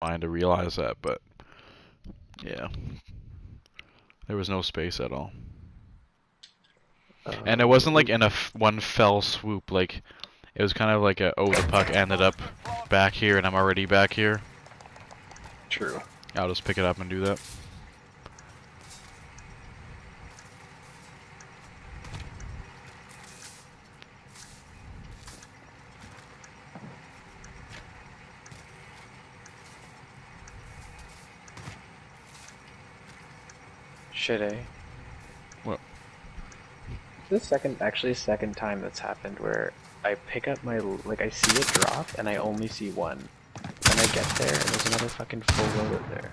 mind to realize that, but yeah, there was no space at all, and it uh, wasn't like in a f- one fell swoop. Like it was kind of like a oh the puck ended up back here and I'm already back here. True. I'll just pick it up and do that. Should I? What? The second, actually, second time that's happened where I pick up my like I see it drop and I only see one. Then I get there and there's another fucking full loader there.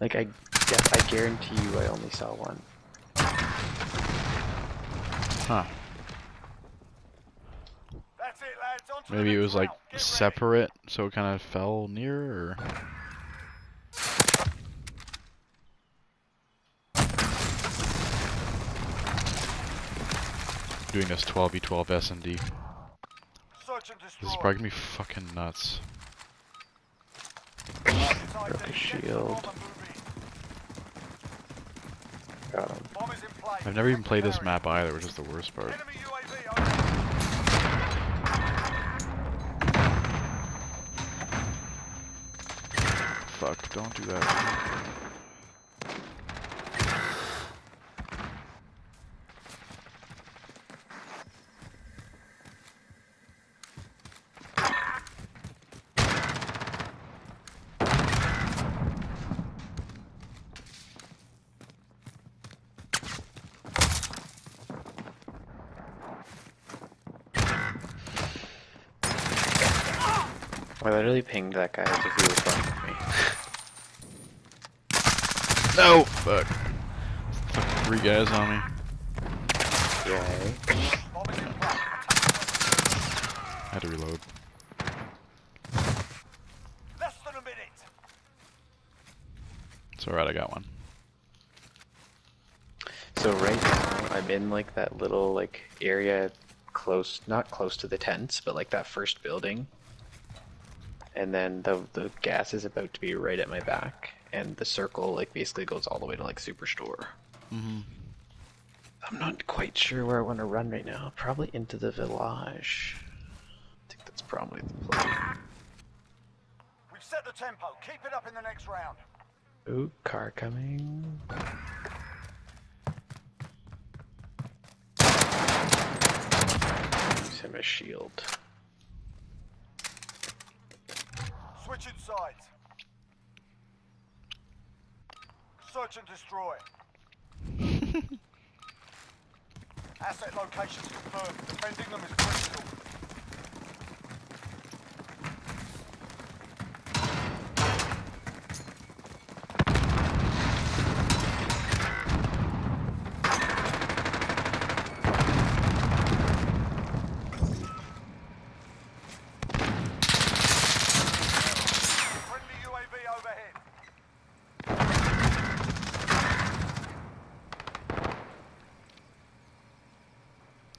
Like I guess I guarantee you I only saw one. Huh. It, lads. On to the Maybe it was like round. Separate, so it kind of fell near, or doing this 12v12 S and D. Search and destroy. This is probably gonna be fucking nuts. Broke the- a get to the shield. bomb and. Got him. Bomb is in play. I've never even played this map either, which is the worst part. Enemy UAV over. Fuck, don't do that. I literally pinged that guy as if he was fucking me. No! Fuck. Fucking three guys on me. Yay. Bomb is in play. Attack I had to reload. Less than a minute. It's alright, I got one. So right now I'm in like that little like area close, not close to the tents, but like that first building. And then the the gas is about to be right at my back, and the circle like basically goes all the way to like Superstore. Mm-hmm. I'm not quite sure where I want to run right now. Probably into the village. I think that's probably the play. We've set the tempo. Keep it up in the next round. Ooh, car coming. Use him as shield. Switching sides. Search and destroy. Asset locations confirmed. Defending them is critical.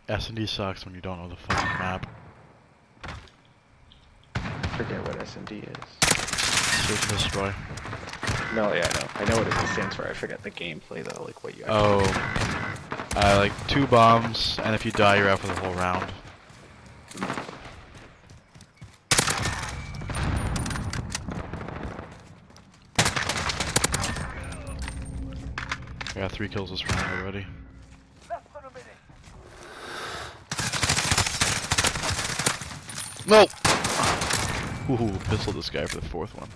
S&D sucks when you don't know the fucking map. Forget what S&D is. Search and destroy. No, yeah, I know. I know what it stands for. I forget the gameplay though, like what you. Oh. Uh, like two bombs, and if you die, you're out for the whole round. I got three kills this round already. Less than a minute. No! Ooh, pistol this guy for the fourth one.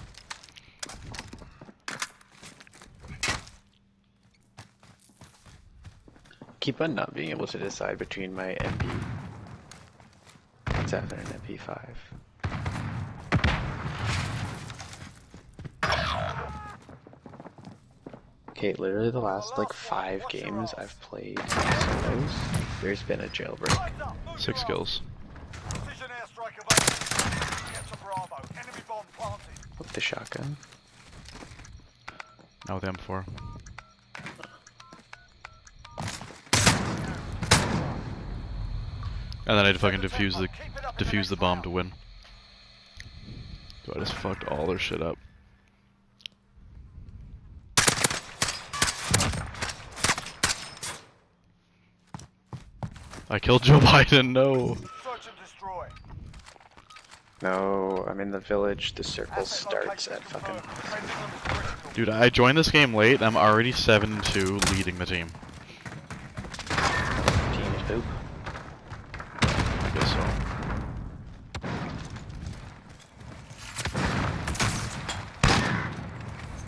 Keep on not being able to decide between my MP. Seven and MP5. Okay, literally the last like five games I've played solos, there's been a jailbreak. Eyes up. Move Six kills. The shotgun. Now with M4. And then I'd fucking defuse the defuse the bomb to win. So I just fucked all their shit up. I killed Joe Biden, no. Search and destroy. No, I'm in the village. The circle starts at fucking. confirmed. Defending them is critical. Dude, I joined this game late. I'm already 7-2 leading the team. Team poop. I guess so.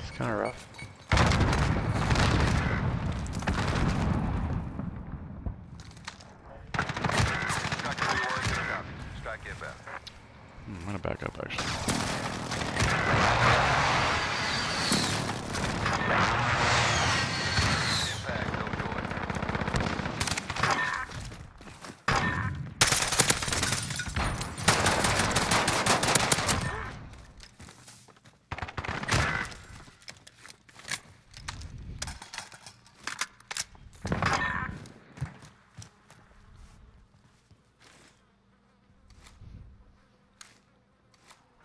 It's kind of rough. Strike three one, good copy. Strike inbound. Hmm, I'm gonna back up actually. Impact, Killjoy.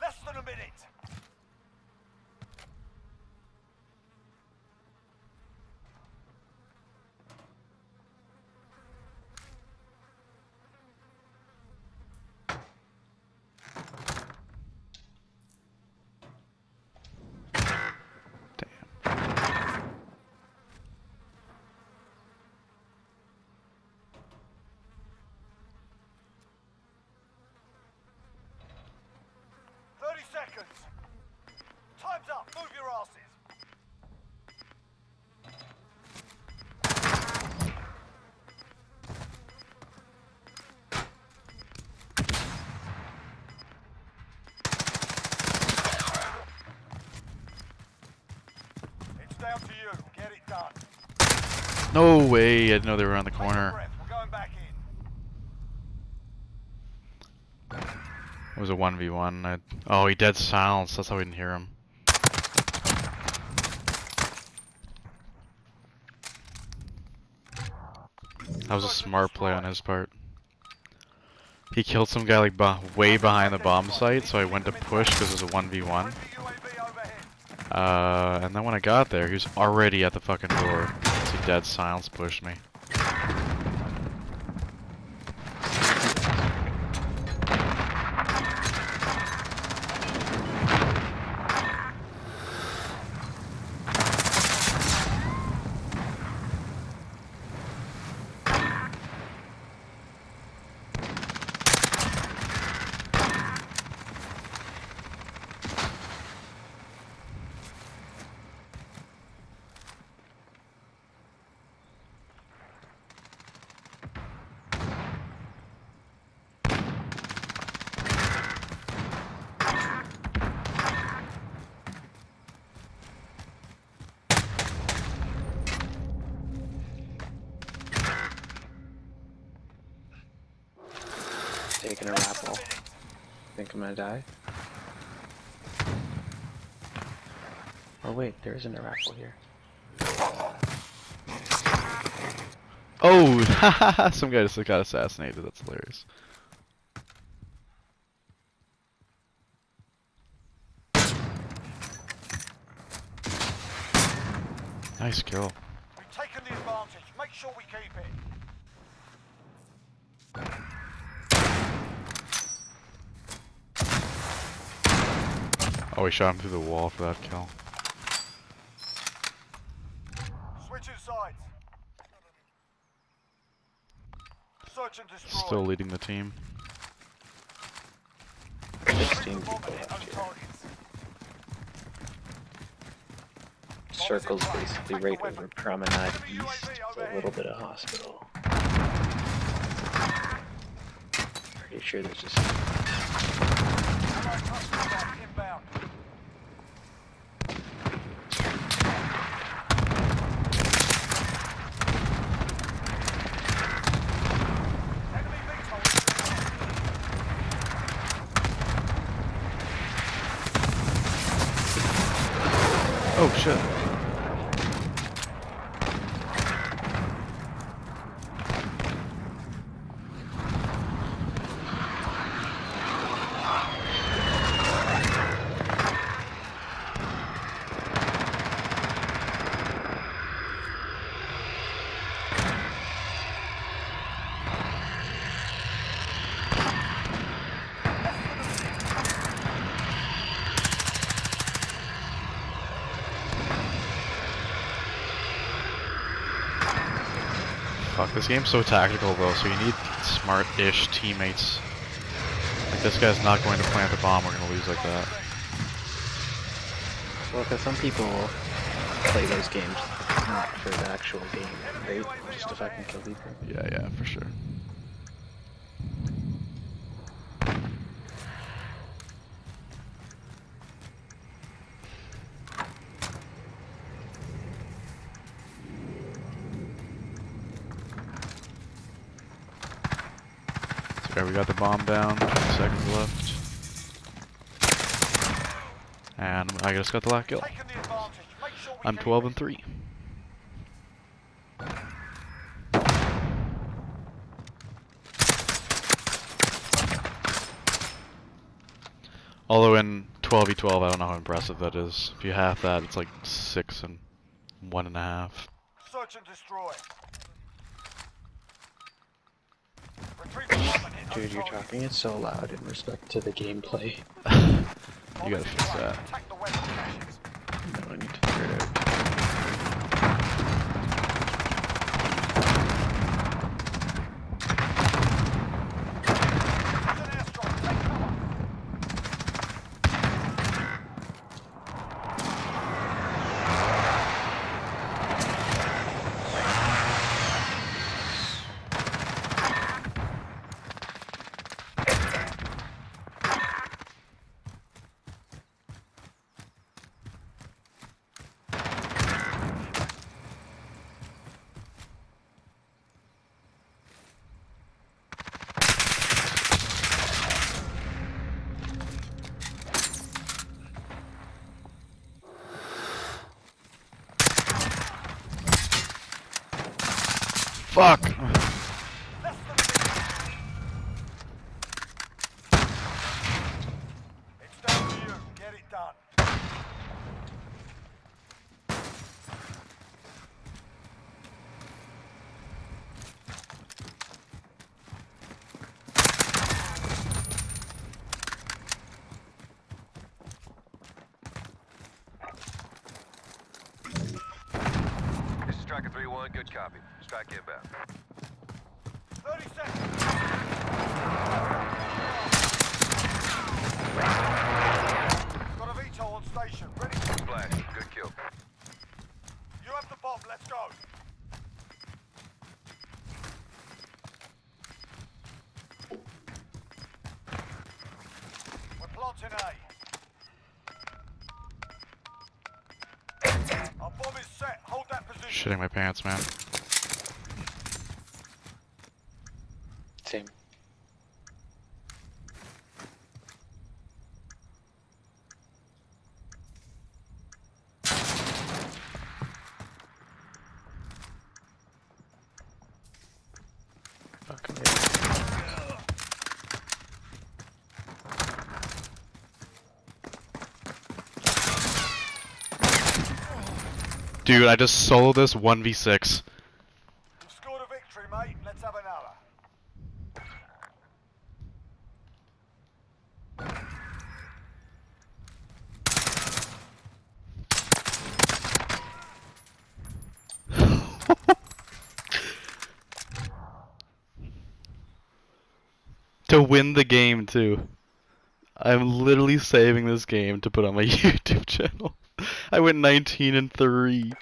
Less than a minute. Damn. Thirty seconds. Time's up. Move your asses. It's down to you. Get it done. No way! I didn't know they were around the corner. breath. We're going back in. It was a 1v1. I... Oh, he dead silence. That's how we didn't hear him. That was a smart play on his part. He killed some guy like way behind the bomb site, so I went to push because it was a 1v1. Friendly UAV overhead. Uh, and then when I got there, he was already at the fucking door. Dead silence pushed me. Taking a rapple. Think I'm gonna die? Oh wait, there isn't a rapple here. Oh, some guy just got assassinated. That's hilarious. Nice kill. We've taken the advantage. Make sure we keep it. Oh, he shot him through the wall for that kill. Switching sides. Search and destroy. Still leading the team. 16 Bomber people hit left on here. targets. Circle's basically right over Promenade East, so a little bit of hospital. Pretty sure there's just fuck. This game's so tactical though, so you need smart-ish teammates. Like this guy's not going to plant the bomb. We're gonna lose like that. Well, because some people play those games not for the actual game, right? Just to fucking kill people. Yeah, yeah, for sure. Okay, we got the bomb down. 20 seconds left. And I just got the last kill. Taking the advantage. Make sure I'm 12 and 3. Although in 12v12, I don't know how impressive that is. If you half that, it's like 6 and one and a half. Search and destroy. Retrieve the bomb and hit Dude, you're talking it so loud in respect to the gameplay. You gotta fix that. Attack the weapon caches. No, I need to figure it out. Fuck! Less than a minute. It's down to you. Get it done. This Striker 3-1, good copy. Strike inbound. 30 seconds. Got a VTOL on station. Ready? Blast, good kill. You have the bomb. Let's go. We're planting A. Our bomb is set. Hold that position. Shitting my pants, man. Dude, I just soloed this 1v6. You've scored a victory, mate. Let's have another. to win the game, too. I'm literally saving this game to put on my YouTube channel. I went 19 and 3.